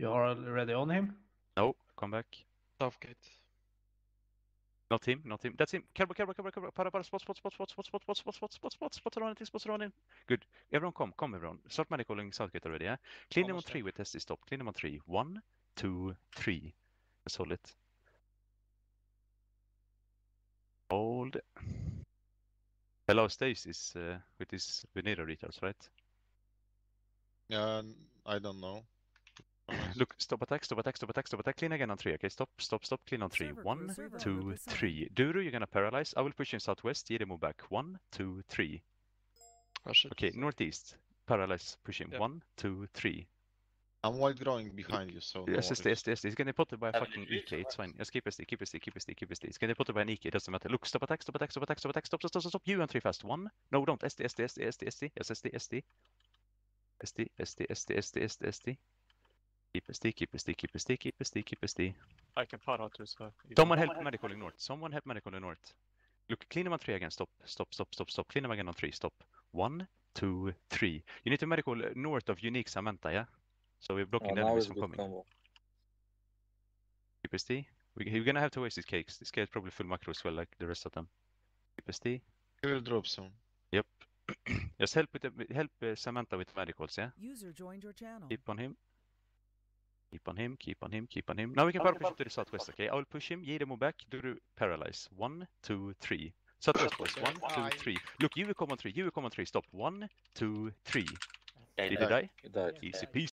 You are already on him? No, come back. Southgate. Not him, not him. That's him. Carbo, carbo, carbo, carbo. Para, para. Spot, spot, spot, spot, spot, spot, spot, spot, spot, spot, spot, spot around it, spot around him. Good. Everyone come, come everyone. Start magic walling Southgate already, yeah? Clean him on Almost three there. with testy stop. Clean him on three. One, two, three. Let's hold it. Hold. Hello, Stasis uh, with his Venera retards, right? Yeah, n- I don't know. Look, stop attack, stop attack, stop attack, stop attack. Clean again on three. Okay, stop, stop, stop. Clean on three. Server One, crew, server two, crew, server. three. Duru, you're gonna paralyze. I will push you in southwest. Jade move back. One, two, three. Oh. Okay, northeast. Paralyze. Push him. Yeah. One, two, three. I'm wild growing behind you, so no Yes, SD. SD, SD. He's getting potted by a fucking EK. It's fine. Just keep SD, keep SD, keep SD, keep SD. He's getting potted by an EK. It doesn't matter. Look, stop attack, stop attack, stop attack, stop attack, stop, stop, stop, stop. You on three fast. One. No, don't. SD, SD, SD, SD, SD. Yes, SD, SD. SD, SD, SD, SD, SD, SD. Keep SD, keep SD, keep SD, keep SD, keep SD. I can para too, so. you Someone can- help magic wall in north. Someone help magic wall in north. Look, clean him on three again. Stop, stop, stop, stop, stop. Clean him again on three. Stop. One, two, three. You need to magic wall north of unique Samantha, yeah? So we're blocking the now enemies from coming. combo. Keep SD. We, we're gonna have to waste these cakes. This guy is probably full macro as well, like the rest of them. Keep SD. He will drop soon. Yep. Just help with the, help uh, Samantha with medicals, yeah? User joined your channel. Keep on him. Keep on him, keep on him, keep on him. Now we can power push him to the southwest, okay? I will push him, Jade move back, Duru paralyze. One, two, three. Southwest boys, one, two, three. Look, you will come on three, you will come on three. Stop. One, two, three. Did he he die? He died. Easy peasy.